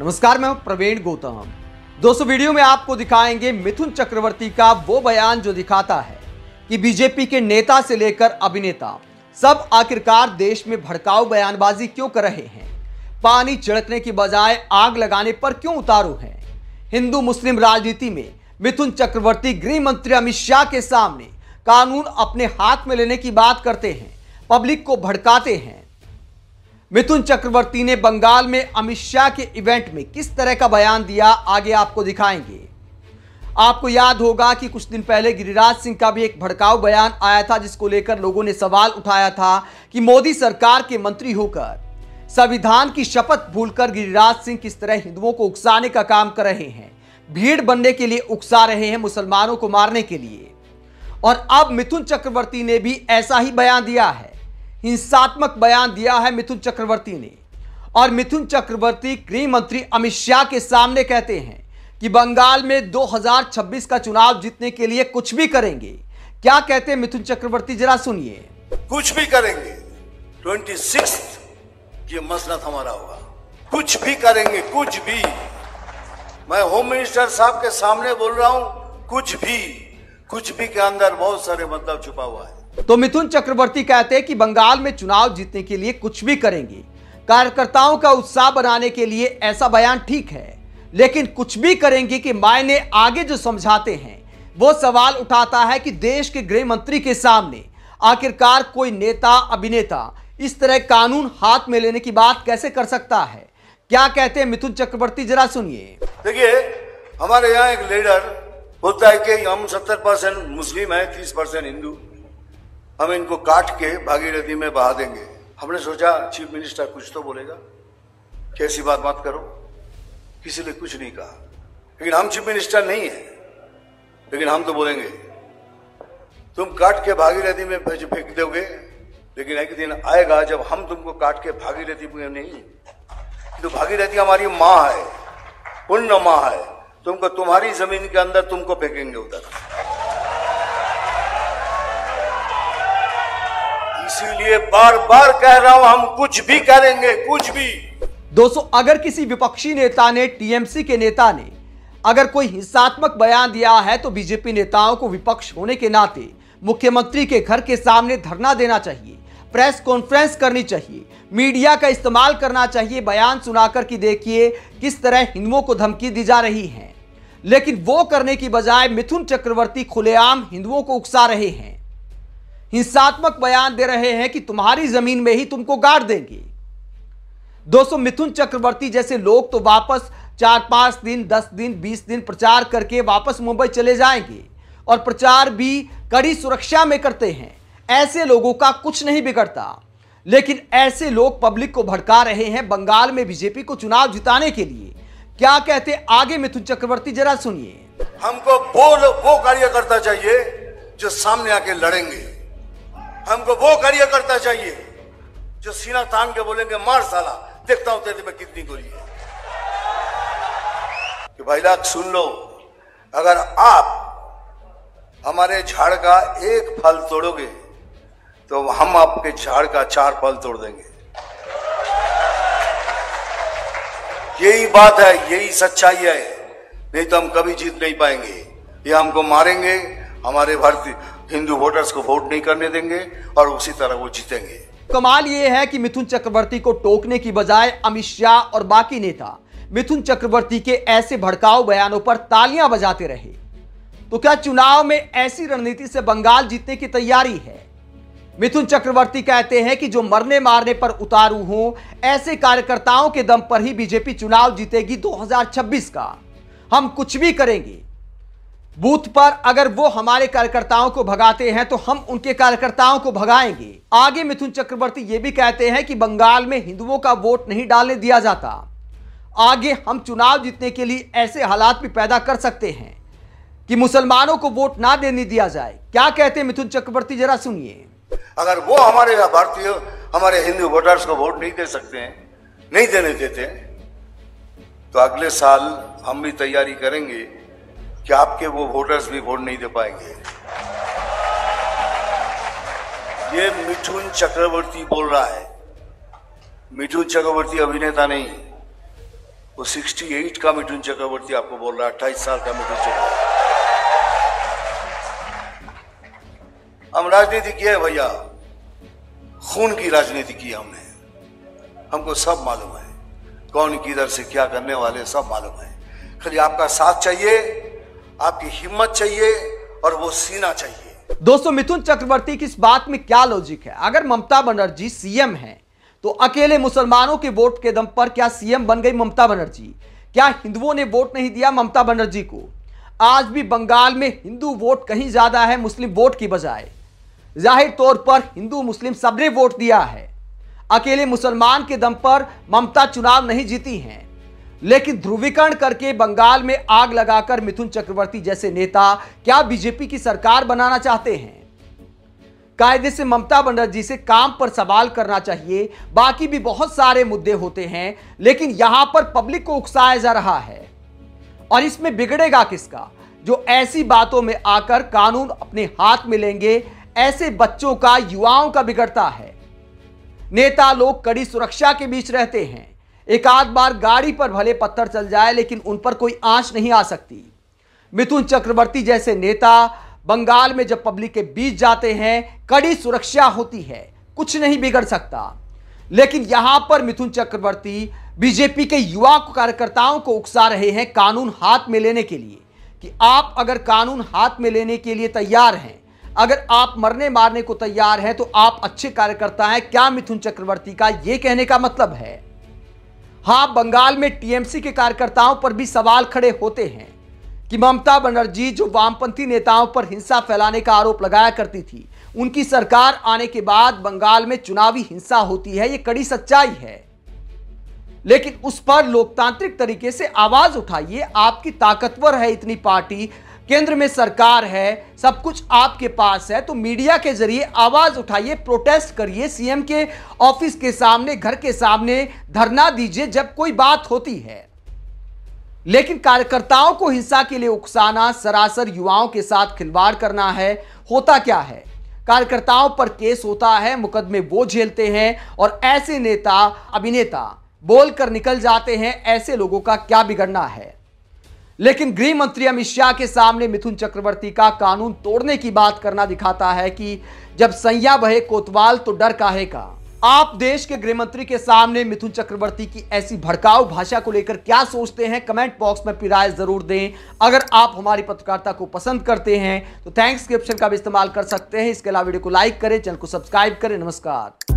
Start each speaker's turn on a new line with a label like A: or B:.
A: नमस्कार, मैं हूँ प्रवीण गौतम। दोस्तों, वीडियो में आपको दिखाएँगे मिथुन चक्रवर्ती का वो बयान जो दिखाता है कि बीजेपी के नेता से लेकर अभिनेता सब आखिरकार देश में भड़काऊ बयानबाजी क्यों कर रहे हैं? पानी छिड़कने की बजाय आग लगाने पर क्यों उतारू हैं? हिंदू मुस्लिम राजनीति में मिथुन चक्रवर्ती गृह मंत्री अमित शाह के सामने कानून अपने हाथ में लेने की बात करते हैं, पब्लिक को भड़काते हैं। मिथुन चक्रवर्ती ने बंगाल में अमित शाह के इवेंट में किस तरह का बयान दिया, आगे आपको दिखाएँगे। आपको याद होगा कि कुछ दिन पहले गिरिराज सिंह का भी एक भड़काऊ बयान आया था, जिसको लेकर लोगों ने सवाल उठाया था कि मोदी सरकार के मंत्री होकर संविधान की शपथ भूलकर गिरिराज सिंह किस तरह हिंदुओं को उकसाने का काम कर रहे हैं, भीड़ बनने के लिए उकसा रहे हैं मुसलमानों को मारने के लिए। और अब मिथुन चक्रवर्ती ने भी ऐसा ही बयान दिया है। हिंसात्मक बयान दिया है मिथुन चक्रवर्ती ने। और मिथुन चक्रवर्ती गृह मंत्री अमित शाह के सामने कहते हैं कि बंगाल में 2026 का चुनाव जीतने के लिए कुछ भी करेंगे। क्या कहते हैं मिथुन चक्रवर्ती? जरा सुनिए।
B: कुछ भी करेंगे। ट्वेंटी ये मसला हमारा होगा। कुछ भी करेंगे, कुछ भी। मैं होम मिनिस्टर साहब के सामने बोल रहा हूँ, कुछ भी। कुछ भी के अंदर बहुत सारे मतलब छुपा हुआ है।
A: तो मिथुन चक्रवर्ती कहते हैं कि बंगाल में चुनाव जीतने के लिए कुछ भी करेंगे। कार्यकर्ताओं का उत्साह बनाने के लिए ऐसा बयान ठीक है, लेकिन कुछ भी करेंगे कि मायने आगे जो समझाते हैं, वो सवाल उठाता है कि देश के गृह मंत्री के सामने आखिरकार कोई नेता, अभिनेता इस तरह कानून हाथ में लेने की बात कैसे कर सकता है? क्या कहते हैं मिथुन चक्रवर्ती? जरा सुनिए।
B: देखिए, हमारे यहाँ एक लीडर बोलता है कि हम सत्तर परसेंट मुस्लिम है, तीस परसेंट हिंदू। हम इनको काट के भागीरथी में बहा देंगे। हमने सोचा, चीफ मिनिस्टर कुछ तो बोलेगा। कैसी बात मत करो। किसी ने कुछ नहीं कहा। लेकिन हम चीफ मिनिस्टर नहीं है। लेकिन हम तो बोलेंगे, तुम काट के भागीरथी में फेंक दोगे। लेकिन एक दिन आएगा जब हम तुमको काट के भागीरथी में नहीं। तो भागीरथी हमारी माँ है पुण्य माँ है। तुमको तुम्हारी ज़मीन के अंदर तुमको फेंकेंगे उधर। इसीलिए बार बार कह रहा हूँ, हम कुछ भी करेंगे, कुछ भी।
A: दोस्तों, अगर किसी विपक्षी नेता ने, टीएमसी के नेता ने, अगर कोई हिंसात्मक बयान दिया है तो बीजेपी नेताओं को विपक्ष होने के नाते मुख्यमंत्री के घर के सामने धरना देना चाहिए, प्रेस कॉन्फ्रेंस करनी चाहिए, मीडिया का इस्तेमाल करना चाहिए, बयान सुनाकर कि देखिए, किस तरह हिंदुओं को धमकी दी जा रही है। लेकिन वो करने की बजाय मिथुन चक्रवर्ती खुलेआम हिंदुओं को उकसा रहे हैं। हिंसात्मक बयान दे रहे हैं कि तुम्हारी ज़मीन में ही तुमको गाड़ देंगे। दोस्तों, मिथुन चक्रवर्ती जैसे लोग तो वापस चार पाँच दिन, दस दिन, बीस दिन प्रचार करके वापस मुंबई चले जाएँगे और प्रचार भी कड़ी सुरक्षा में करते हैं। ऐसे लोगों का कुछ नहीं बिगड़ता। लेकिन ऐसे लोग पब्लिक को भड़का रहे हैं बंगाल में बीजेपी को चुनाव जिताने के लिए। क्या कहते आगे मिथुन चक्रवर्ती, जरा सुनिए।
B: हमको वो कार्यकर्ता चाहिए जो सामने आके लड़ेंगे। हमको वो कार्यकर्ता चाहिए जो सीना तान के बोलेंगे, मार साला, देखता हूँ तेरे में कितनी गोली है। कि भाई लाख, सुन लो, अगर आप हमारे झाड़ का एक फल तोड़ोगे तो हम आपके झाड़ का चार फल तोड़ देंगे। यही बात है, यही सच्चाई है, नहीं तो हम कभी जीत नहीं पाएँगे। ये हमको मारेंगे, हमारे भारतीय हिंदू वोटर्स को वोट नहीं करने देंगे और उसी तरह वो जीतेंगे।
A: कमाल ये है कि मिथुन चक्रवर्ती को टोकने की बजाय अमित शाह और बाकी नेता मिथुन चक्रवर्ती के ऐसे भड़काऊ बयानों पर तालियाँ बजाते रहे। तो क्या चुनाव में ऐसी रणनीति से बंगाल जीतने की तैयारी है? मिथुन चक्रवर्ती कहते हैं कि जो मरने मारने पर उतारू हो, ऐसे कार्यकर्ताओं के दम पर ही बीजेपी चुनाव जीतेगी 2026 का। हम कुछ भी करेंगे बूथ पर अगर वो हमारे कार्यकर्ताओं को भगाते हैं तो हम उनके कार्यकर्ताओं को भगाएँगे। आगे मिथुन चक्रवर्ती ये भी कहते हैं कि बंगाल में हिंदुओं का वोट नहीं डालने दिया जाता। आगे हम चुनाव जीतने के लिए ऐसे हालात भी पैदा कर सकते हैं कि मुसलमानों को वोट ना देने दिया जाए। क्या कहते हैं मिथुन चक्रवर्ती, जरा सुनिए।
B: अगर वो हमारे भारतीय हमारे हिंदू वोटर्स को वोट नहीं दे सकते नहीं देने देते तो अगले साल हम भी तैयारी करेंगे कि आपके वो वोटर्स भी वोट नहीं दे पाएँगे। ये मिठुन चक्रवर्ती बोल रहा है। मिठुन चक्रवर्ती अभिनेता नहीं। वो 68 का मिथुन चक्रवर्ती आपको बोल रहा है, अट्ठाईस साल का मिथुन चक्रवर्ती। हम राजनीति किए भैया। खून की राजनीति की हमने। हमको सब मालूम है। कौन किधर से क्या करने वाले सब मालूम है। खाली आपका साथ चाहिए आपकी हिम्मत चाहिए और वो सीना चाहिए।
A: दोस्तों, मिथुन चक्रवर्ती की इस बात में क्या लॉजिक है? अगर ममता बनर्जी सीएम है तो अकेले मुसलमानों के वोट के दम पर क्या सीएम बन गई ममता बनर्जी? क्या हिंदुओं ने वोट नहीं दिया ममता बनर्जी को? आज भी बंगाल में हिंदू वोट कहीं ज़्यादा है मुस्लिम वोट की बजाय। ज़ाहिर तौर पर हिंदू मुस्लिम सबने वोट दिया है। अकेले मुसलमान के दम पर ममता चुनाव नहीं जीती हैं। लेकिन ध्रुवीकरण करके बंगाल में आग लगाकर मिथुन चक्रवर्ती जैसे नेता क्या बीजेपी की सरकार बनाना चाहते हैं? कायदे से ममता बनर्जी से काम पर सवाल करना चाहिए, बाकी भी बहुत सारे मुद्दे होते हैं, लेकिन यहाँ पर पब्लिक को उकसाया जा रहा है। और इसमें बिगड़ेगा किसका? जो ऐसी बातों में आकर कानून अपने हाथ में लेंगे, ऐसे बच्चों का, युवाओं का बिगड़ता है। नेता लोग कड़ी सुरक्षा के बीच रहते हैं। एक आध बार गाड़ी पर भले पत्थर चल जाए, लेकिन उन पर कोई आँच नहीं आ सकती। मिथुन चक्रवर्ती जैसे नेता बंगाल में जब पब्लिक के बीच जाते हैं, कड़ी सुरक्षा होती है, कुछ नहीं बिगड़ सकता। लेकिन यहाँ पर मिथुन चक्रवर्ती बीजेपी के युवा कार्यकर्ताओं को उकसा रहे हैं कानून हाथ में लेने के लिए कि आप अगर कानून हाथ में लेने के लिए तैयार हैं, अगर आप मरने मारने को तैयार हैं तो आप अच्छे कार्यकर्ता हैं। क्या मिथुन चक्रवर्ती का यह कहने का मतलब है? हाँ, बंगाल में टीएमसी के कार्यकर्ताओं पर भी सवाल खड़े होते हैं कि ममता बनर्जी, जो वामपंथी नेताओं पर हिंसा फैलाने का आरोप लगाया करती थी, उनकी सरकार आने के बाद बंगाल में चुनावी हिंसा होती है यह कड़ी सच्चाई है। लेकिन उस पर लोकतांत्रिक तरीके से आवाज़ उठाइए, आपकी ताकतवर है इतनी पार्टी केंद्र में सरकार है, सब कुछ आपके पास है तो मीडिया के ज़रिए आवाज़ उठाइए, प्रोटेस्ट करिए, सीएम के ऑफ़िस के सामने, घर के सामने धरना दीजिए जब कोई बात होती है। लेकिन कार्यकर्ताओं को हिंसा के लिए उकसाना, सरासर युवाओं के साथ खिलवाड़ करना है, होता क्या है? कार्यकर्ताओं पर केस होता है, मुकदमे वो झेलते हैं और ऐसे नेता, अभिनेता बोलकर निकल जाते हैं, ऐसे लोगों का क्या बिगड़ना है? लेकिन गृह मंत्री अमित शाह के सामने मिथुन चक्रवर्ती का कानून तोड़ने की बात करना दिखाता है कि जब सैया बहे कोतवाल तो डर काहे का? आप देश के गृह मंत्री के सामने मिथुन चक्रवर्ती की ऐसी भड़काऊ भाषा को लेकर क्या सोचते हैं? कमेंट बॉक्स में अपनी राय ज़रूर दें। अगर आप हमारी पत्रकारिता को पसंद करते हैं तो थैंक्स के ऑप्शन का भी इस्तेमाल कर सकते हैं। इसके अलावा वीडियो को लाइक करें, चैनल को सब्सक्राइब करें। नमस्कार।